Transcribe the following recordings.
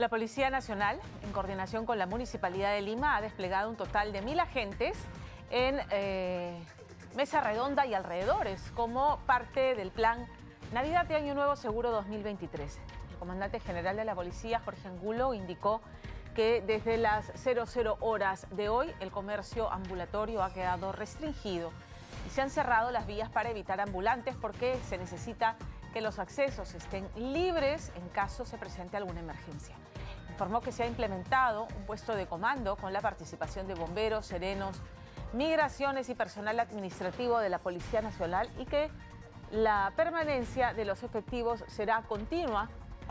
La Policía Nacional, en coordinación con la Municipalidad de Lima, ha desplegado un total de mil agentes en eh, Mesa Redonda y alrededores como parte del plan Navidad de Año Nuevo Seguro 2023. El comandante general de la Policía, Jorge Angulo, indicó que desde las 00 horas de hoy el comercio ambulatorio ha quedado restringido y se han cerrado las vías para evitar ambulantes porque se necesita que los accesos estén libres en caso se presente alguna emergencia. Informó que se ha implementado un puesto de comando con la participación de bomberos, serenos, migraciones y personal administrativo de la Policía Nacional y que la permanencia de los efectivos será continua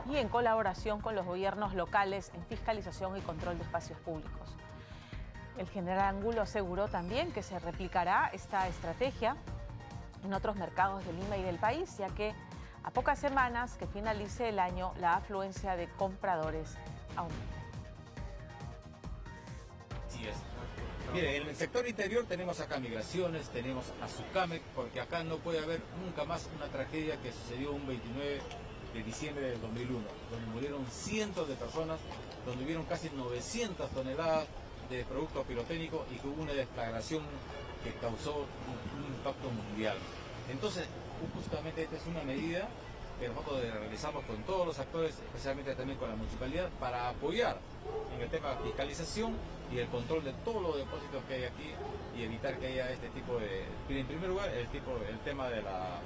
y en colaboración con los gobiernos locales en fiscalización y control de espacios públicos. El general Angulo aseguró también que se replicará esta estrategia en otros mercados de Lima y del país, ya que a pocas semanas que finalice el año, la afluencia de compradores aumenta. Sí es. Mire, en el sector interior tenemos acá migraciones, tenemos a porque acá no puede haber nunca más una tragedia que sucedió un 29 de diciembre del 2001, donde murieron cientos de personas, donde hubieron casi 900 toneladas de productos pirotécnicos y que hubo una deflagración que causó un, un impacto mundial. Entonces, justamente esta es una medida que nosotros realizamos con todos los actores, especialmente también con la municipalidad, para apoyar en el tema de fiscalización y el control de todos los depósitos que hay aquí y evitar que haya este tipo de... En primer lugar, el, tipo, el tema de, la,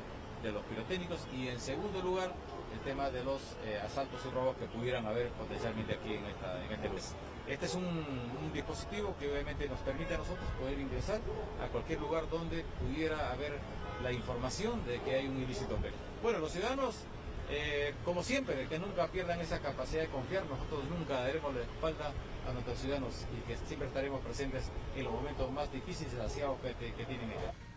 de los pirotécnicos y en segundo lugar, el tema de los eh, asaltos y robos que pudieran haber potencialmente aquí en, esta, en este lugar. Este es un, dispositivo que obviamente nos permite a nosotros poder ingresar a cualquier lugar donde pudiera haber la información de que hay un ilícito Bueno, los ciudadanos, eh, como siempre, que nunca pierdan esa capacidad de confiar, nosotros nunca daremos la espalda a nuestros ciudadanos y que siempre estaremos presentes en los momentos más difíciles y que, que tienen ellos.